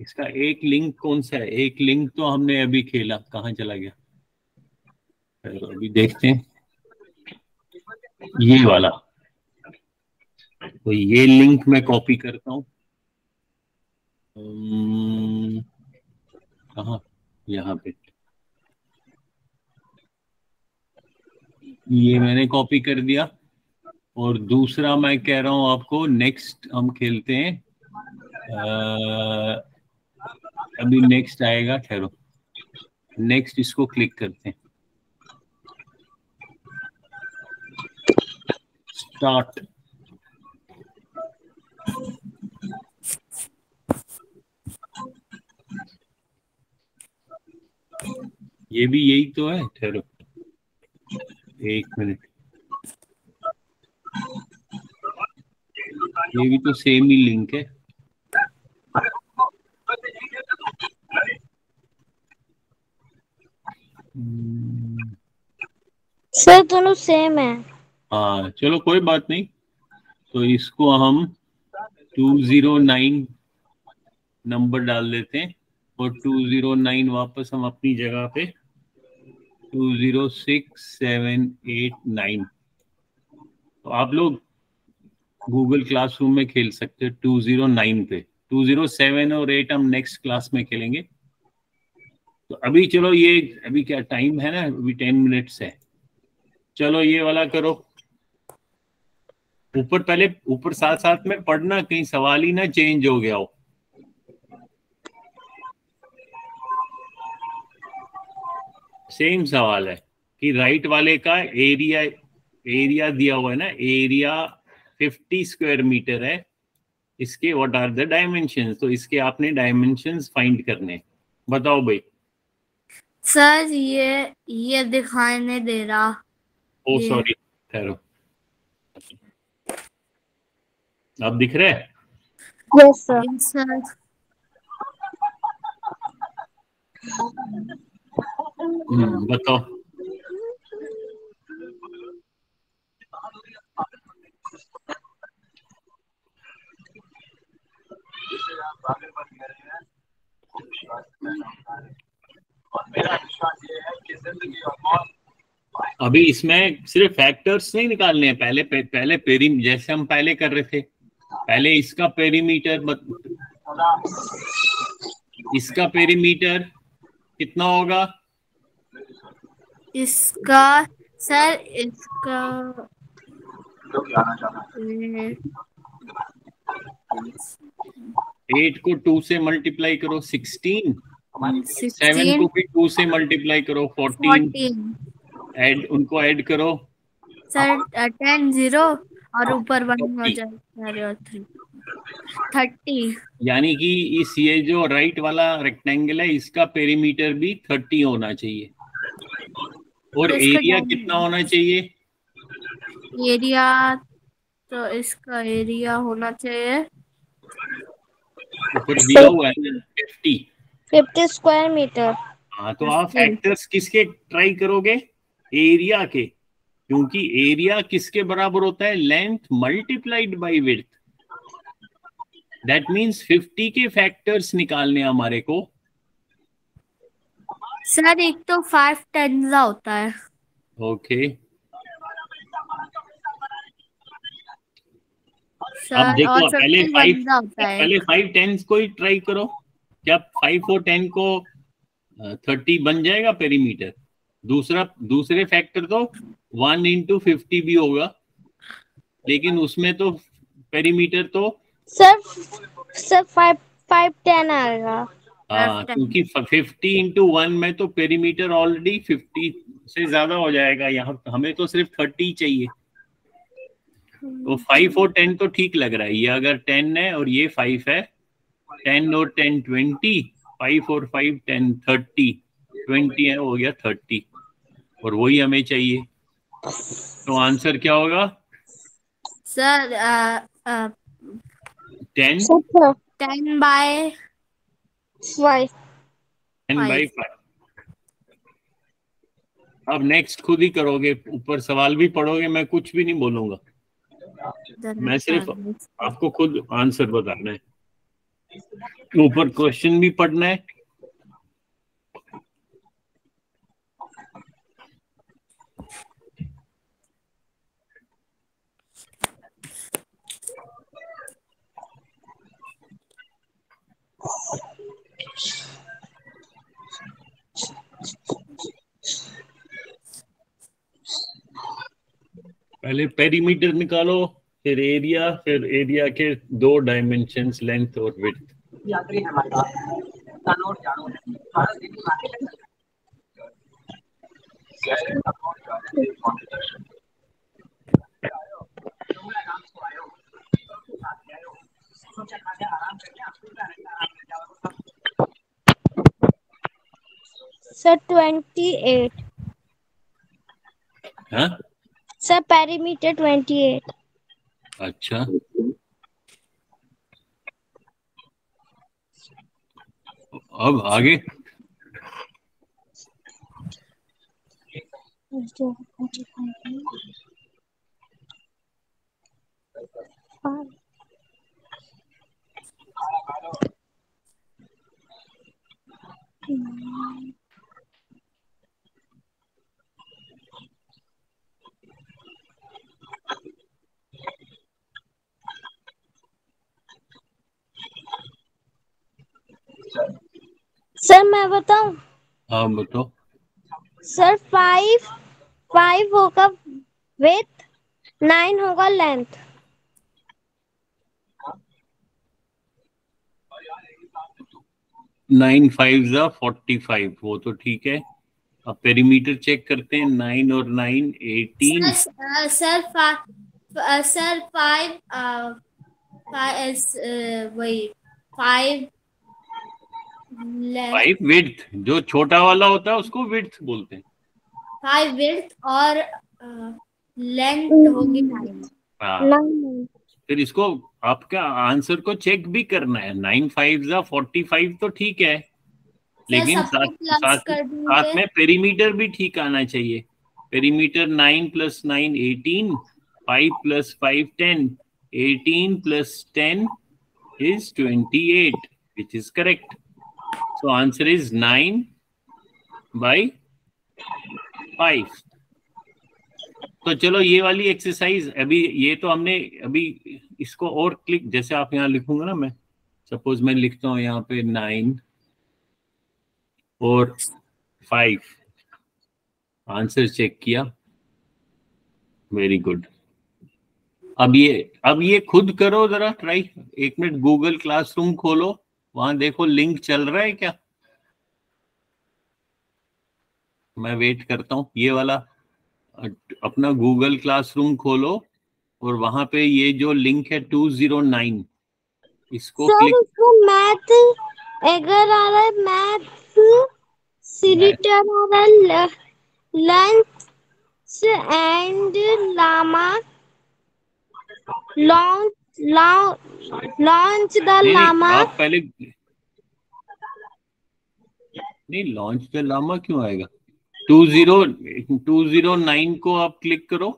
Speaker 1: इसका एक लिंक कौन सा है? एक लिंक तो हमने अभी खेला। कहाँ चला गया? चलो अभी देखते हैं। ये वाला। तो ये लिंक मैं कॉपी करता हूँ। कहा? यहाँ पे। ये मैंने कॉपी कर दिया। और दूसरा मैं कह रहा हूँ आपको नेक्स्ट हम खेलते हैं। अ, अभी नेक्स्ट आएगा ठहरो। नेक्स्ट इसको क्लिक करते हैं। स्टार्ट ये भी यही तो है ठहरो एक मिनट। ये भी तो सेम ही लिंक है।
Speaker 3: सर दोनों सेम है।
Speaker 1: हाँ चलो कोई बात नहीं। तो इसको हम 209 नंबर डाल देते हैं और 209 वापस हम अपनी जगह पे 206789 तो आप लोग गूगल क्लासरूम में खेल सकते हैं 209 पे। 207 और 8 हम नेक्स्ट क्लास में खेलेंगे। तो अभी चलो ये, अभी क्या टाइम है ना? अभी टेन मिनट्स है। चलो ये वाला करो। ऊपर पहले ऊपर साथ साथ में पढ़ना कहीं सवाल ही ना चेंज हो गया हो। सेम सवाल है कि राइट वाले का एरिया एरिया दिया हुआ है ना एरिया 50 स्क्वायर मीटर है। इसके व्हाट आर द डायमेंशन तो इसके आपने डायमेंशन फाइंड करने बताओ भाई।
Speaker 2: सर ये ये दिखाई नहीं दे रहा।
Speaker 1: ओ सॉरी ठहरो अब दिख रहे है?
Speaker 3: यस सर
Speaker 2: ये सर
Speaker 1: हम्म, बताओ। अभी इसमें सिर्फ़ फैक्टर्स नहीं निकालने हैं पहले पहले पेरी जैसे हम पहले कर रहे थे। पहले इसका पेरीमीटर बत, इसका पेरीमीटर कितना होगा?
Speaker 2: इसका सर इसका
Speaker 1: एट को टू से मल्टीप्लाई करो सिक्सटीन सेवन को भी टू से मल्टीप्लाई करो फोर्टीन एड उनको ऐड करो।
Speaker 2: सर टेन ज़ीरो और ऊपर वन हो
Speaker 1: 30.
Speaker 2: जाए थ्री थर्टी
Speaker 1: यानी कि इस ये जो राइट वाला रेक्टेंगल है इसका पेरीमीटर भी थर्टी होना चाहिए। और
Speaker 2: तो
Speaker 1: एरिया कितना होना चाहिए?
Speaker 2: एरिया तो इसका एरिया होना चाहिए।
Speaker 1: ऊपर दिया हुआ है फिफ्टी
Speaker 3: फिफ्टी स्क्वायर मीटर
Speaker 1: हाँ तो आप फैक्टर्स किसके ट्राई करोगे? एरिया के। क्योंकि एरिया किसके बराबर होता है? Length multiplied by width that means 50 के फैक्टर्स निकालने हमारे को।
Speaker 2: सर एक तो फाइव टेन होता है।
Speaker 1: ओके
Speaker 2: सर
Speaker 1: अब देखो पहले फाइव पहले फाइव टेंस को ही ट्राई करो। क्या फाइव और टेन को थर्टी बन जाएगा पेरीमीटर दूसरा दूसरे फैक्टर तो वन इंटू फिफ्टी भी होगा। लेकिन उसमें तो पेरीमीटर तो
Speaker 3: sir sir five five ten आएगा।
Speaker 1: हाँ क्योंकि फिफ्टी इंटू वन में तो पेरीमीटर ऑलरेडी फिफ्टी से ज़्यादा हो जाएगा। यहाँ हमें तो सिर्फ़ थर्टी चाहिए। तो फाइव और टेन तो ठीक लग रहा है। ये अगर टेन है और ये फाइव है टेन और टेन ट्वेंटी फाइव और फाइव टेन थर्टी ट्वेंटी है हो गया थर्टी। और वही हमें चाहिए। तो आंसर क्या होगा?
Speaker 2: Sir
Speaker 1: ten.
Speaker 2: Ten by
Speaker 3: five
Speaker 1: ten by five. अब नेक्स्ट खुद ही करोगे ऊपर सवाल भी पढ़ोगे मैं कुछ भी नहीं बोलूँगा। मैं सिर्फ़ आपको खुद आंसर बताना है। ऊपर क्वेश्चन भी पढ़ना है। पहले पेरीमीटर निकालो फिर एरिया फिर एरिया के दो डायमेंशन लेंथ और विड्थ
Speaker 3: सर ट्वेंटी एट
Speaker 1: हाँ?
Speaker 3: सर पेरीमीटर ट्वेंटी एट
Speaker 1: अच्छा। अब आगे?
Speaker 3: सर मैं बताऊँ?
Speaker 1: हाँ बताओ।
Speaker 3: सर फाइव फाइव होगा विथ नाइन होगा लेंथ
Speaker 1: नाइन फाइव जा फोर्टी फाइव वो तो ठीक है। अब पेरीमीटर चेक करते हैं। नाइन और nine eighteen
Speaker 2: sir sir five वही फाइव
Speaker 1: फाइव विड्थ जो छोटा वाला होता है उसको विड्थ बोलते हैं।
Speaker 2: फाइव विड्थ और लेंथ होगी नाइन
Speaker 1: हाँ। फिर इसको आपका आंसर को चेक भी करना है। नाइन फाइव जा फोर्टी फाइव तो ठीक है। लेकिन साथ साथ साथ में पेरीमीटर भी ठीक आना चाहिए। Perimeter nine plus nine eighteen five plus five ten eighteen plus ten is 28 which is correct. So answer is 9 by 5 तो चलो ये वाली एक्सरसाइज अभी ये तो हमने अभी इसको और क्लिक जैसे आप यहाँ लिखूँगा ना मैं सपोज़ मैं लिखता हूँ यहाँ पे नाइन और फाइव आंसर चेक किया। वेरी गुड अब ये अब ये खुद करो जरा ट्राई एक मिनट गूगल क्लासरूम खोलो। वहाँ देखो लिंक चल रहा है क्या? मैं वेट करता हूँ। ये वाला अपना गूगल क्लासरूम खोलो और वहाँ पे ये जो लिंक है 209 इसको क्लिक
Speaker 3: इसको मैथ अगर आ रहा है। मैथ सीरीटर आ रहा है। Launch and llama launch launch the llama
Speaker 1: आप पहले नहीं लॉन्च द लामा क्यों आएगा? Two zero two zero nine को आप क्लिक करो।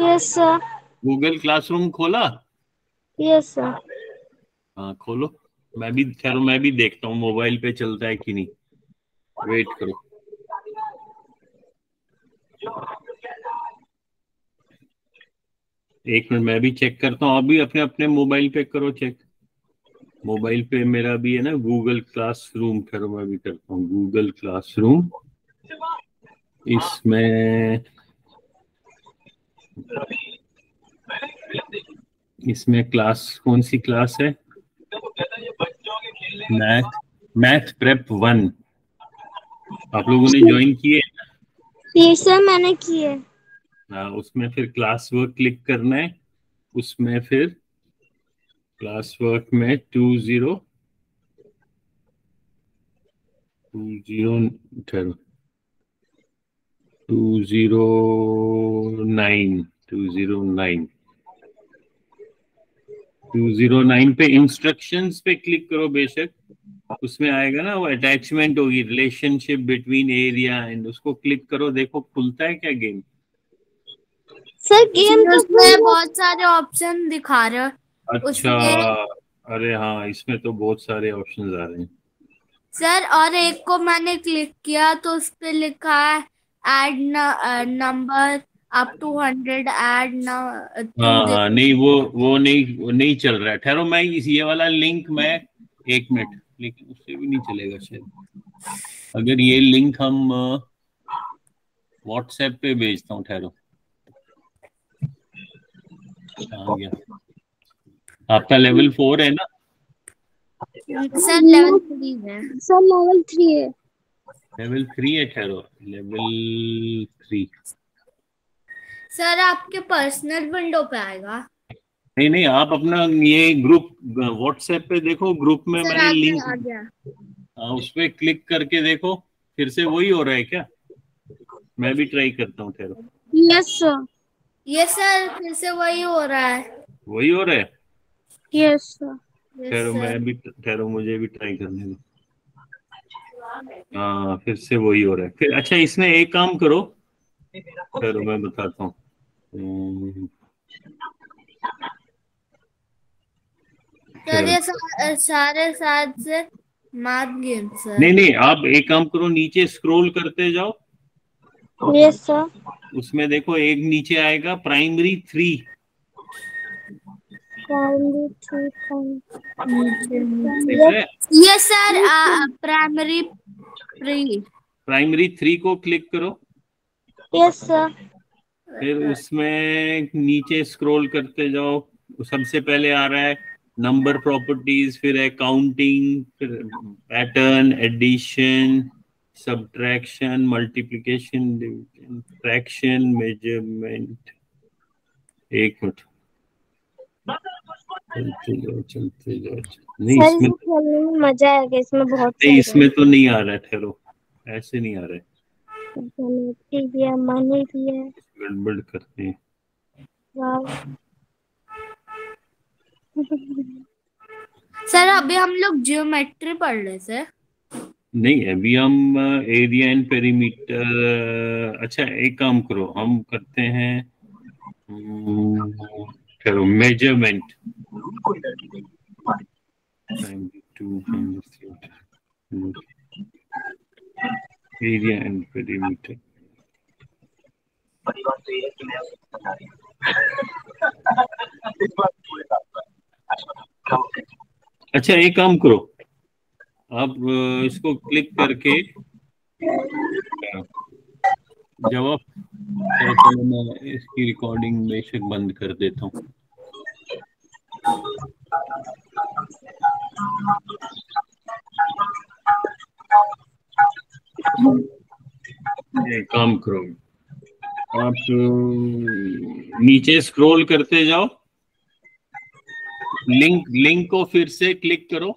Speaker 3: यस सर
Speaker 1: गूगल क्लासरूम खोला?
Speaker 3: यस सर
Speaker 1: हाँ खोलो। मैं भी खैर मैं भी देखता हूँ मोबाइल पे चलता है कि नहीं। वेट करो। एक मिनट, मैं भी चेक करता हूँ। अभी अपने अपने मोबाइल पे करो चेक मोबाइल पे मेरा भी है ना गूगल क्लासरूम खैर मैं भी करता हूँ। गूगल क्लासरूम इसमें इसमें क्लास कौन सी क्लास है? मैथ मैथ प्रेप वन आप लोगों ने ज्वाइन किए?
Speaker 3: सर मैंने किए।
Speaker 1: हाँ उसमें फिर क्लास वर्क क्लिक करना है। उसमें फिर क्लास वर्क में टू ज़ीरो टू ज़ीरो ठहरो two zero nine two zero nine two zero nine पे इंस्ट्रक्शंस पे क्लिक करो बेशक। उसमें आएगा ना, वो अटैचमेंट होगी रिलेशनशिप बिटवीन एरिया एंड उसको क्लिक करो, देखो खुलता है क्या गेम
Speaker 3: सर गेम तो
Speaker 2: उसमें बहुत सारे ऑप्शन दिखा रहे हो।
Speaker 1: अच्छा अरे हाँ इसमें तो बहुत सारे ऑप्शन आ रहे हैं।
Speaker 2: सर और एक को मैंने क्लिक किया तो उस पर लिखा है add number up to hundred add
Speaker 1: हाँ हाँ नहीं वो वो नहीं वो नहीं चल रहा है। ठहरो मैं इस ये वाला लिंक मैं एक मिनट लेकिन उससे भी नहीं चलेगा शायद। अगर ये लिंक हम व्हाट्सएप पे भेजता हूँ ठहरो। आपका लेवल फोर है ना?
Speaker 2: सर लेवल थ्री है।
Speaker 3: सर लेवल थ्री है।
Speaker 1: लेवल थ्री है ठहरो लेवल थ्री
Speaker 2: सर आपके पर्सनल विंडो पे आएगा।
Speaker 1: नहीं नहीं आप अपना ये ग्रुप व्हाट्सएप पे देखो ग्रुप में
Speaker 2: सर
Speaker 1: मैंने लिंक
Speaker 2: आ गया।
Speaker 1: हाँ उस पर क्लिक करके देखो फिर से वही हो रहा है क्या? मैं भी ट्राई करता हूँ ठहरो।
Speaker 3: यस सर
Speaker 2: ये सर फिर से वही हो रहा है।
Speaker 1: वही हो रहा है?
Speaker 3: यस सर
Speaker 1: ठहरो मैं भी ठहरो मुझे भी ट्राई करने दो। हाँ फिर से वही हो रहा है। फिर अच्छा इसमें एक काम करो। ठहरो मैं बताता हूँ। हम्म,
Speaker 2: सर सारे साथ से मैथ गेम सर।
Speaker 1: नहीं नहीं आप एक काम करो नीचे स्क्रॉल करते जाओ।
Speaker 3: यस सर
Speaker 1: उसमें देखो एक नीचे आएगा प्राइमरी थ्री
Speaker 3: प्राइमरी थ्री
Speaker 1: देख रहे हैं
Speaker 2: ये sir primary pre
Speaker 1: primary three को क्लिक करो।
Speaker 3: यस सर
Speaker 1: फिर उसमें नीचे स्क्रॉल करते जाओ। सबसे पहले आ रहा है नंबर प्रॉपर्टीज़ फिर है काउंटिंग फिर pattern addition subtraction multiplication division fraction measurement एक मिनट चलते जाओ चलते जाओ नहीं
Speaker 3: सर
Speaker 1: इसमें
Speaker 3: इसमें खेलने में मज़ा आएगा इसमें बहुत
Speaker 1: नहीं इसमें तो नहीं आ रहा है ठहरो। ऐसे नहीं आ रहा है।
Speaker 3: है मनी है
Speaker 1: गड़बड़ करते हैं।
Speaker 2: सर अभी हम लोग जियोमेट्री पढ़ रहे सर।
Speaker 1: नहीं अभी हम एरिया एंड पेरीमीटर अच्छा एक काम करो हम करते हैं चलो मेज़रमेंट एरिया एंड पेरीमीटर
Speaker 4: अच्छा
Speaker 1: एक काम करो आप इसको क्लिक करके चलो चलो मैं इसकी रिकॉर्डिंग बेशक बंद कर देता हूँ। काम करो। आप नीचे स्क्रॉल करते जाओ। लिंक लिंक को फिर से क्लिक करो।